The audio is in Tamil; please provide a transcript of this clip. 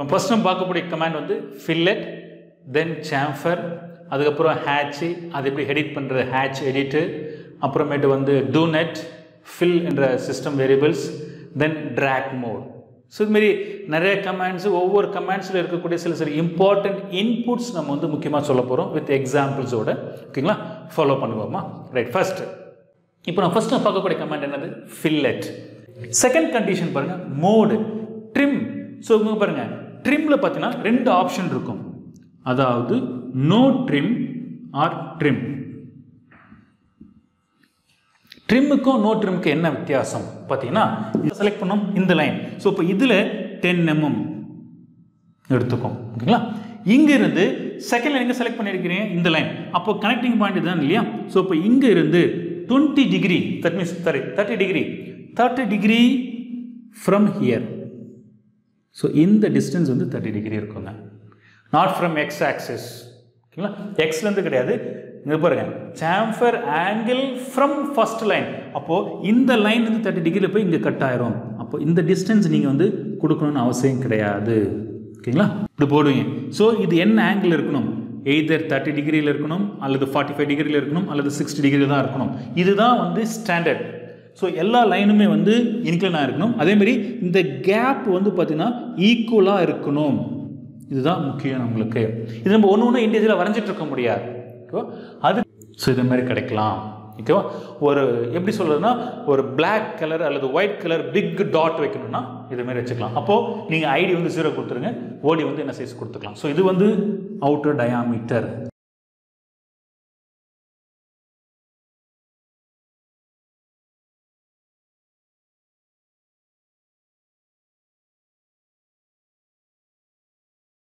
ஃபர்ஸ்ட் நம்ம பார்க்கக்கூடிய கமாண்ட் வந்து ஃபில்லட் தென் சாம்ஃபர் அதுக்கப்புறம் ஹேட்சு அது எப்படி எடிட் பண்ணுறது ஹேட்ச் எடிட்டு அப்புறமேட்டு வந்து டூ நெட் ஃபில் என்ற system variables then track mode so இதுமாரி நிறைய கமாண்ட்ஸ் ஒவ்வொரு கமாண்ட்ஸில் இருக்கக்கூடிய சில சில இம்பார்ட்டண்ட் இன்புட்ஸ் நம்ம வந்து முக்கியமாக சொல்ல போகிறோம் வித் எக்ஸாம்பிள்ஸோட ஓகேங்களா ஃபாலோ பண்ணுவோமா? ரைட் ஃபர்ஸ்ட் இப்போ நான் ஃபர்ஸ்ட் பார்க்கக்கூடிய கமாண்ட் என்னது? ஃபில்லட் செகண்ட் கண்டிஷன் பாருங்கள் மோடு ட்ரிம் ஸோ இவங்க பாருங்கள் ட்ரிம்மில் பார்த்தீங்கன்னா ரெண்டு ஆப்ஷன் இருக்கும். அதாவது நோ ட்ரிம் ஆர் ட்ரிம் ட்ரிம்முக்கும் நோ ட்ரிம்முக்கு என்ன வித்தியாசம்? பார்த்தீங்கன்னா இதை செலக்ட் பண்ணோம் இந்த லைன் ஸோ இப்போ இதில் டென் எம்எம் எடுத்துக்கும். ஓகேங்களா? இங்க இருந்து செகண்ட் லைன் செலக்ட் பண்ணியிருக்கிறேன் இந்த லைன் அப்போ கனெக்டிங் பாயிண்ட் தான் இல்லையா? ஸோ இப்போ இங்க இருந்து twenty degree that means sorry thirty degree thirty degree from here so இந்த டிஸ்டன்ஸ் வந்து தேர்ட்டி டிகிரி இருக்குங்க. நாட் ஃப்ரம் எக்ஸ் ஆக்சிஸ் ஓகேங்களா? எக்ஸ்லேருந்து கிடையாது. இங்கே பாருங்க. Chamfer angle from first line அப்போது இந்த லைன் வந்து தேர்ட்டி டிகிரியில் போய் இங்கே கட் ஆயிரும். அப்போ இந்த டிஸ்டன்ஸ் நீங்கள் வந்து கொடுக்கணும்னு அவசியம் கிடையாது. ஓகேங்களா? இப்படி போடுவீங்க. ஸோ இது என்ன ஆங்கிள் இருக்கணும்? எய்தர் தேர்ட்டி டிகிரியில் இருக்கணும் அல்லது ஃபார்ட்டி ஃபைவ் டிகிரியில் இருக்கணும் அல்லது சிக்ஸ்டி டிகிரியில் தான் இருக்கணும். இதுதான் வந்து ஸ்டாண்டர்ட் ஸோ எல்லா லைனுமே வந்து இன்க்ளைனாக இருக்கணும். அதேமாரி இந்த கேப் வந்து பார்த்திங்கன்னா ஈக்குவலாக இருக்கணும். இதுதான் முக்கியம் நம்மளுக்கு. இது நம்ம ஒன்று ஒன்று இண்டிவிஜுவலாக வரைஞ்சிட்டு இருக்க முடியாது. ஓகேவா அது ஸோ இது மாதிரி கிடைக்கலாம். ஓகேவா ஒரு எப்படி சொல்கிறதுனா ஒரு பிளாக் கலர் அல்லது ஒயிட் கலர் பிக் டாட் வைக்கணும்னா இது வச்சுக்கலாம். அப்போது நீங்கள் ஐடி வந்து ஜீரோ கொடுத்துருங்க. ஓடி வந்து என்ன சைஸ் கொடுத்துக்கலாம். ஸோ இது வந்து அவுட்டர் டயாமீட்டர்